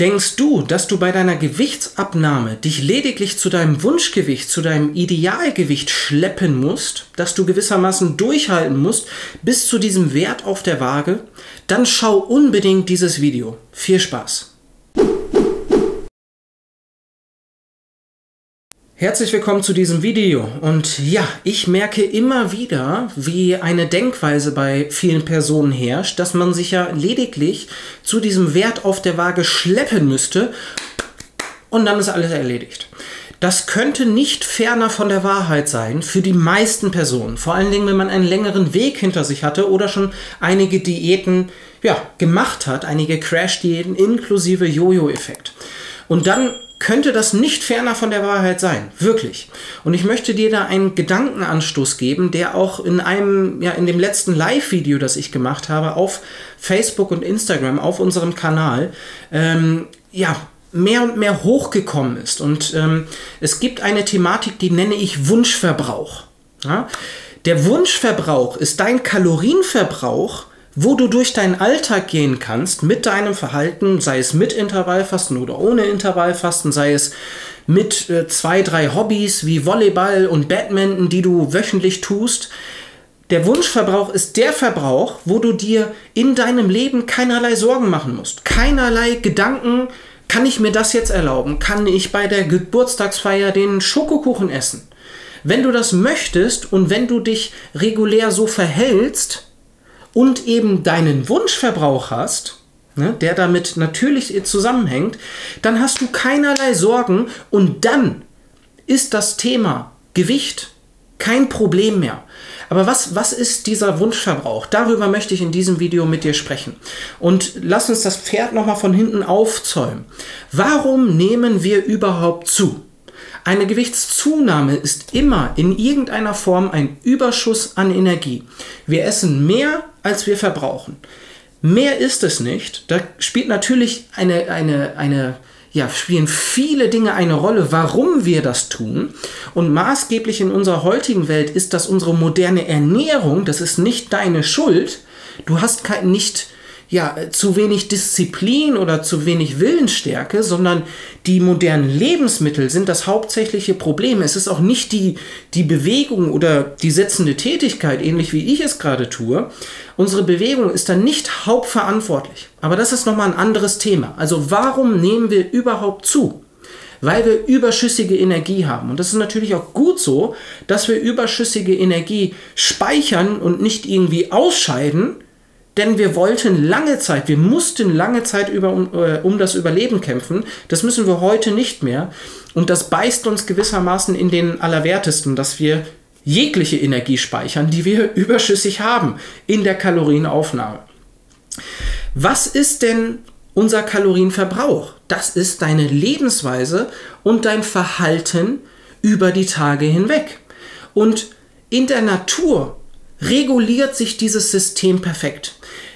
Denkst du, dass du bei deiner Gewichtsabnahme dich lediglich zu deinem Wunschgewicht, zu deinem Idealgewicht schleppen musst, dass du gewissermaßen durchhalten musst bis zu diesem Wert auf der Waage? Dann schau unbedingt dieses Video. Viel Spaß! Herzlich willkommen zu diesem Video und ja, ich merke immer wieder, wie eine Denkweise bei vielen Personen herrscht, dass man sich ja lediglich zu diesem Wert auf der Waage schleppen müsste und dann ist alles erledigt. Das könnte nicht ferner von der Wahrheit sein für die meisten Personen, vor allen Dingen, wenn man einen längeren Weg hinter sich hatte oder schon einige Diäten ja, gemacht hat, einige Crash-Diäten inklusive Jojo-Effekt. Und dann könnte das nicht ferner von der Wahrheit sein. Wirklich. Und ich möchte dir da einen Gedankenanstoß geben, der auch in einem, ja, in dem letzten Live-Video, das ich gemacht habe, auf Facebook und Instagram, auf unserem Kanal, ähm, ja, mehr und mehr hochgekommen ist. Und ähm, es gibt eine Thematik, die nenne ich Wunschverbrauch. Ja? Der Wunschverbrauch ist dein Kalorienverbrauch wo du durch deinen Alltag gehen kannst mit deinem Verhalten, sei es mit Intervallfasten oder ohne Intervallfasten, sei es mit äh, zwei, drei Hobbys wie Volleyball und Badminton, die du wöchentlich tust. Der Wunschverbrauch ist der Verbrauch, wo du dir in deinem Leben keinerlei Sorgen machen musst. Keinerlei Gedanken, kann ich mir das jetzt erlauben? Kann ich bei der Geburtstagsfeier den Schokokuchen essen? Wenn du das möchtest und wenn du dich regulär so verhältst, und eben deinen Wunschverbrauch hast, ne, der damit natürlich zusammenhängt, dann hast du keinerlei Sorgen und dann ist das Thema Gewicht kein Problem mehr. Aber was, was ist dieser Wunschverbrauch? Darüber möchte ich in diesem Video mit dir sprechen. Und lass uns das Pferd nochmal von hinten aufzäumen. Warum nehmen wir überhaupt zu? Eine Gewichtszunahme ist immer in irgendeiner Form ein Überschuss an Energie. Wir essen mehr, als wir verbrauchen. Mehr ist es nicht. Da spielt natürlich eine, eine, eine, ja, spielen viele Dinge eine Rolle, warum wir das tun. Und maßgeblich in unserer heutigen Welt ist das unsere moderne Ernährung. Das ist nicht deine Schuld. Du hast kein, nicht ja, zu wenig Disziplin oder zu wenig Willensstärke, sondern die modernen Lebensmittel sind das hauptsächliche Problem. Es ist auch nicht die, die Bewegung oder die setzende Tätigkeit, ähnlich wie ich es gerade tue. Unsere Bewegung ist dann nicht hauptverantwortlich. Aber das ist nochmal ein anderes Thema. Also warum nehmen wir überhaupt zu? weil wir überschüssige Energie haben. Und das ist natürlich auch gut so, dass wir überschüssige Energie speichern und nicht irgendwie ausscheiden, denn wir wollten lange Zeit, wir mussten lange Zeit über, um, äh, um das Überleben kämpfen. Das müssen wir heute nicht mehr. Und das beißt uns gewissermaßen in den Allerwertesten, dass wir jegliche Energie speichern, die wir überschüssig haben in der Kalorienaufnahme. Was ist denn unser Kalorienverbrauch? Das ist deine Lebensweise und dein Verhalten über die Tage hinweg. Und in der Natur reguliert sich dieses System perfekt.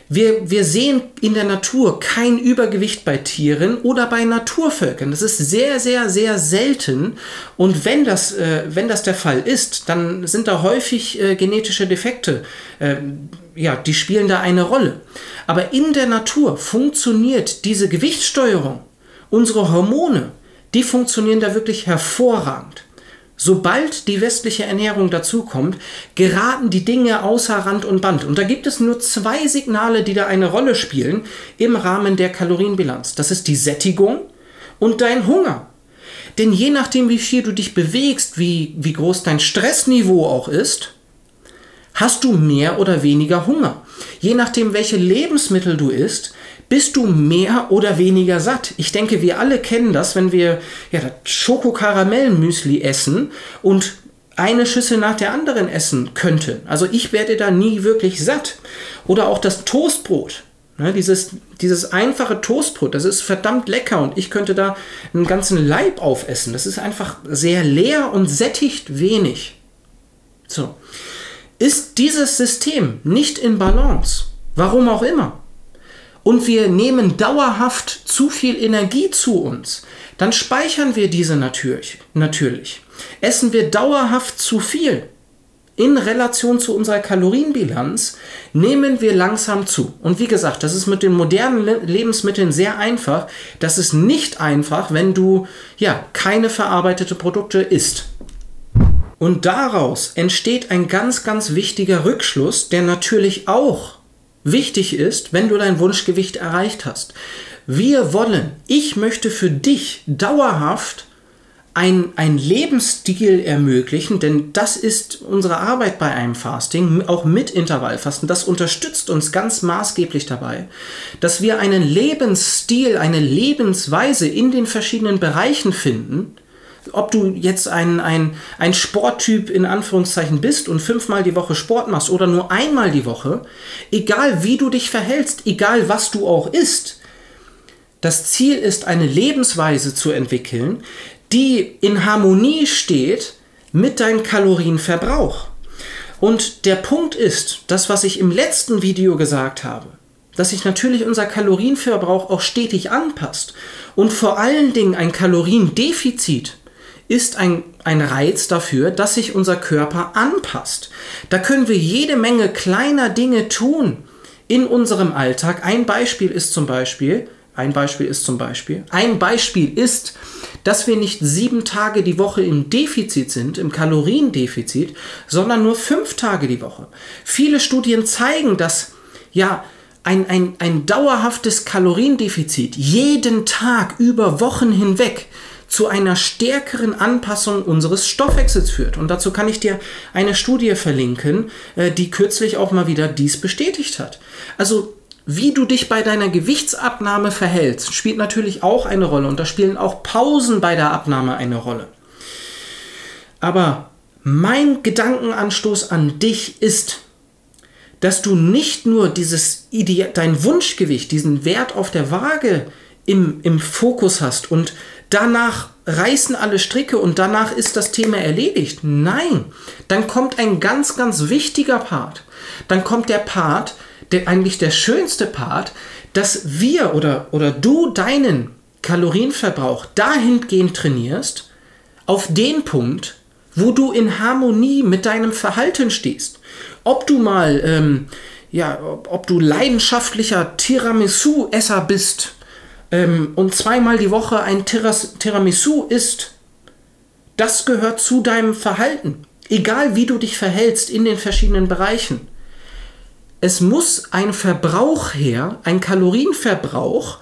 Wir, wir sehen in der Natur kein Übergewicht bei Tieren oder bei Naturvölkern. Das ist sehr, sehr, sehr selten. Und wenn das, äh, wenn das der Fall ist, dann sind da häufig äh, genetische Defekte. Äh, ja, die spielen da eine Rolle. Aber in der Natur funktioniert diese Gewichtssteuerung, unsere Hormone, die funktionieren da wirklich hervorragend. Sobald die westliche Ernährung dazukommt, geraten die Dinge außer Rand und Band. Und da gibt es nur zwei Signale, die da eine Rolle spielen im Rahmen der Kalorienbilanz. Das ist die Sättigung und dein Hunger. Denn je nachdem, wie viel du dich bewegst, wie, wie groß dein Stressniveau auch ist, hast du mehr oder weniger Hunger. Je nachdem, welche Lebensmittel du isst, bist du mehr oder weniger satt? Ich denke, wir alle kennen das, wenn wir ja, das Schoko-Karamell-Müsli essen und eine Schüssel nach der anderen essen könnten. Also ich werde da nie wirklich satt. Oder auch das Toastbrot. Ne, dieses, dieses einfache Toastbrot, das ist verdammt lecker und ich könnte da einen ganzen Leib aufessen. Das ist einfach sehr leer und sättigt wenig. So. Ist dieses System nicht in Balance, warum auch immer, und wir nehmen dauerhaft zu viel Energie zu uns, dann speichern wir diese natürlich. natürlich. Essen wir dauerhaft zu viel, in Relation zu unserer Kalorienbilanz nehmen wir langsam zu. Und wie gesagt, das ist mit den modernen Le Lebensmitteln sehr einfach. Das ist nicht einfach, wenn du ja keine verarbeitete Produkte isst. Und daraus entsteht ein ganz, ganz wichtiger Rückschluss, der natürlich auch wichtig ist, wenn du dein Wunschgewicht erreicht hast. Wir wollen, ich möchte für dich dauerhaft ein, ein Lebensstil ermöglichen, denn das ist unsere Arbeit bei einem Fasting, auch mit Intervallfasten. Das unterstützt uns ganz maßgeblich dabei, dass wir einen Lebensstil, eine Lebensweise in den verschiedenen Bereichen finden, ob du jetzt ein, ein, ein Sporttyp in Anführungszeichen bist und fünfmal die Woche Sport machst oder nur einmal die Woche, egal wie du dich verhältst, egal was du auch isst, das Ziel ist, eine Lebensweise zu entwickeln, die in Harmonie steht mit deinem Kalorienverbrauch. Und der Punkt ist, das, was ich im letzten Video gesagt habe, dass sich natürlich unser Kalorienverbrauch auch stetig anpasst. Und vor allen Dingen ein Kaloriendefizit ist ein, ein Reiz dafür, dass sich unser Körper anpasst. Da können wir jede Menge kleiner Dinge tun in unserem Alltag. Ein Beispiel ist zum Beispiel, ein Beispiel ist zum Beispiel, ein Beispiel ist, dass wir nicht sieben Tage die Woche im Defizit sind, im Kaloriendefizit, sondern nur fünf Tage die Woche. Viele Studien zeigen, dass ja ein, ein, ein dauerhaftes Kaloriendefizit jeden Tag über Wochen hinweg zu einer stärkeren Anpassung unseres Stoffwechsels führt. Und dazu kann ich dir eine Studie verlinken, äh, die kürzlich auch mal wieder dies bestätigt hat. Also wie du dich bei deiner Gewichtsabnahme verhältst, spielt natürlich auch eine Rolle und da spielen auch Pausen bei der Abnahme eine Rolle. Aber mein Gedankenanstoß an dich ist, dass du nicht nur dieses Ide dein Wunschgewicht, diesen Wert auf der Waage im, im Fokus hast und danach reißen alle Stricke und danach ist das Thema erledigt. Nein, dann kommt ein ganz, ganz wichtiger Part. Dann kommt der Part, der eigentlich der schönste Part, dass wir oder, oder du deinen Kalorienverbrauch dahingehend trainierst, auf den Punkt, wo du in Harmonie mit deinem Verhalten stehst. Ob du mal, ähm, ja, ob, du leidenschaftlicher Tiramisu-Esser bist ähm, und zweimal die Woche ein Tiras Tiramisu isst, das gehört zu deinem Verhalten. Egal wie du dich verhältst in den verschiedenen Bereichen es muss ein Verbrauch her, ein Kalorienverbrauch,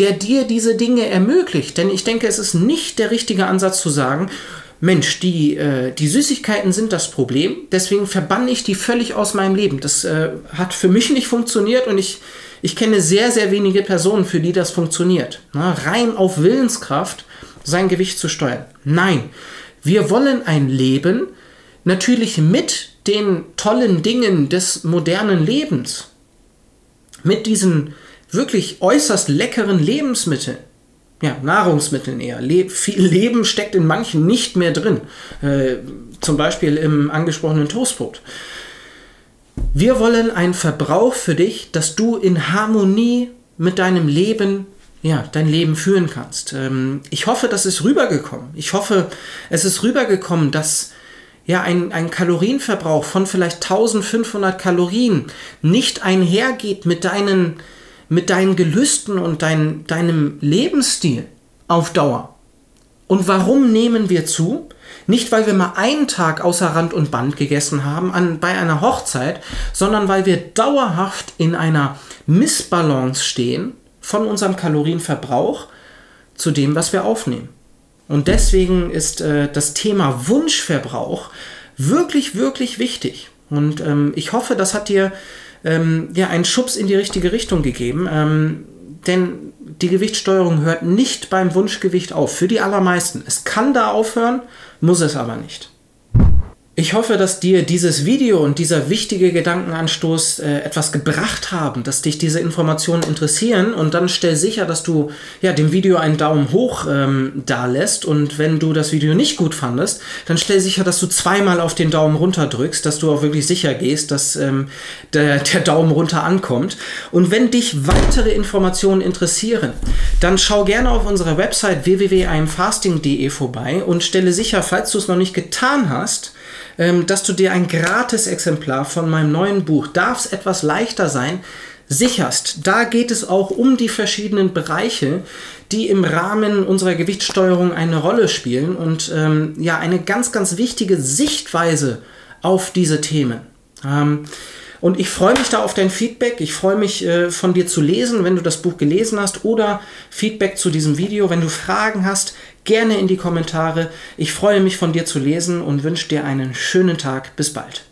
der dir diese Dinge ermöglicht. Denn ich denke, es ist nicht der richtige Ansatz zu sagen, Mensch, die, äh, die Süßigkeiten sind das Problem, deswegen verbanne ich die völlig aus meinem Leben. Das äh, hat für mich nicht funktioniert und ich, ich kenne sehr, sehr wenige Personen, für die das funktioniert. Na, rein auf Willenskraft sein Gewicht zu steuern. Nein, wir wollen ein Leben natürlich mit den tollen Dingen des modernen Lebens, mit diesen wirklich äußerst leckeren Lebensmitteln, ja, Nahrungsmitteln eher. Le viel Leben steckt in manchen nicht mehr drin. Äh, zum Beispiel im angesprochenen Toastbrot. Wir wollen einen Verbrauch für dich, dass du in Harmonie mit deinem Leben, ja, dein Leben führen kannst. Ähm, ich hoffe, das ist rübergekommen. Ich hoffe, es ist rübergekommen, dass ja, ein, ein Kalorienverbrauch von vielleicht 1500 Kalorien nicht einhergeht mit deinen, mit deinen Gelüsten und dein, deinem Lebensstil auf Dauer. Und warum nehmen wir zu? Nicht, weil wir mal einen Tag außer Rand und Band gegessen haben an, bei einer Hochzeit, sondern weil wir dauerhaft in einer Missbalance stehen von unserem Kalorienverbrauch zu dem, was wir aufnehmen. Und deswegen ist äh, das Thema Wunschverbrauch wirklich, wirklich wichtig. Und ähm, ich hoffe, das hat dir ähm, ja einen Schubs in die richtige Richtung gegeben. Ähm, denn die Gewichtssteuerung hört nicht beim Wunschgewicht auf. Für die allermeisten. Es kann da aufhören, muss es aber nicht. Ich hoffe, dass dir dieses Video und dieser wichtige Gedankenanstoß äh, etwas gebracht haben, dass dich diese Informationen interessieren und dann stell sicher, dass du ja, dem Video einen Daumen hoch ähm, da lässt und wenn du das Video nicht gut fandest, dann stell sicher, dass du zweimal auf den Daumen runter drückst, dass du auch wirklich sicher gehst, dass ähm, der, der Daumen runter ankommt. Und wenn dich weitere Informationen interessieren, dann schau gerne auf unserer Website www.imfasting.de vorbei und stelle sicher, falls du es noch nicht getan hast, dass du dir ein gratis Exemplar von meinem neuen Buch Darf es etwas leichter sein sicherst. Da geht es auch um die verschiedenen Bereiche, die im Rahmen unserer Gewichtssteuerung eine Rolle spielen und ähm, ja, eine ganz, ganz wichtige Sichtweise auf diese Themen. Ähm, und ich freue mich da auf dein Feedback. Ich freue mich äh, von dir zu lesen, wenn du das Buch gelesen hast oder Feedback zu diesem Video. Wenn du Fragen hast, gerne in die Kommentare. Ich freue mich von dir zu lesen und wünsche dir einen schönen Tag. Bis bald.